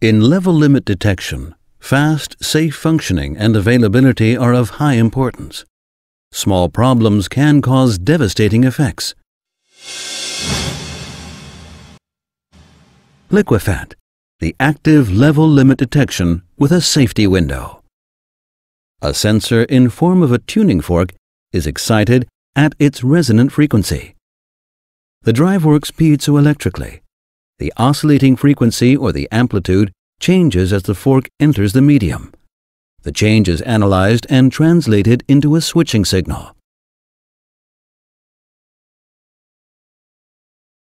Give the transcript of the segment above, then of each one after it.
In level limit detection, fast, safe functioning and availability are of high importance. Small problems can cause devastating effects. Liquiphant, the active level limit detection with a safety window. A sensor in form of a tuning fork is excited at its resonant frequency. The drive works piezoelectrically. The oscillating frequency or the amplitude changes as the fork enters the medium. The change is analyzed and translated into a switching signal.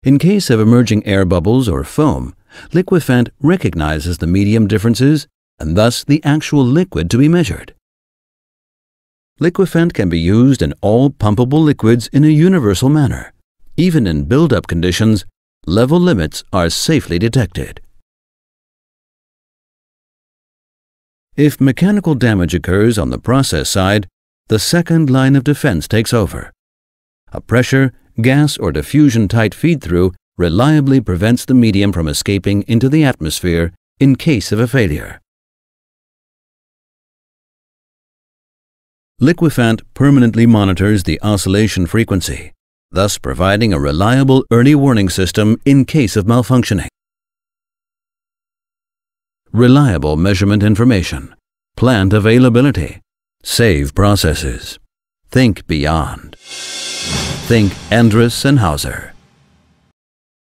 In case of emerging air bubbles or foam, Liquiphant recognizes the medium differences and thus the actual liquid to be measured. Liquiphant can be used in all pumpable liquids in a universal manner. Even in build-up conditions, level limits are safely detected. If mechanical damage occurs on the process side, the second line of defense takes over. A pressure, gas, or diffusion tight feed-through reliably prevents the medium from escaping into the atmosphere in case of a failure. Liquiphant permanently monitors the oscillation frequency, thus providing a reliable early warning system in case of malfunctioning. Reliable measurement information. Plant availability. Save processes. Think beyond. Think Endress and Hauser.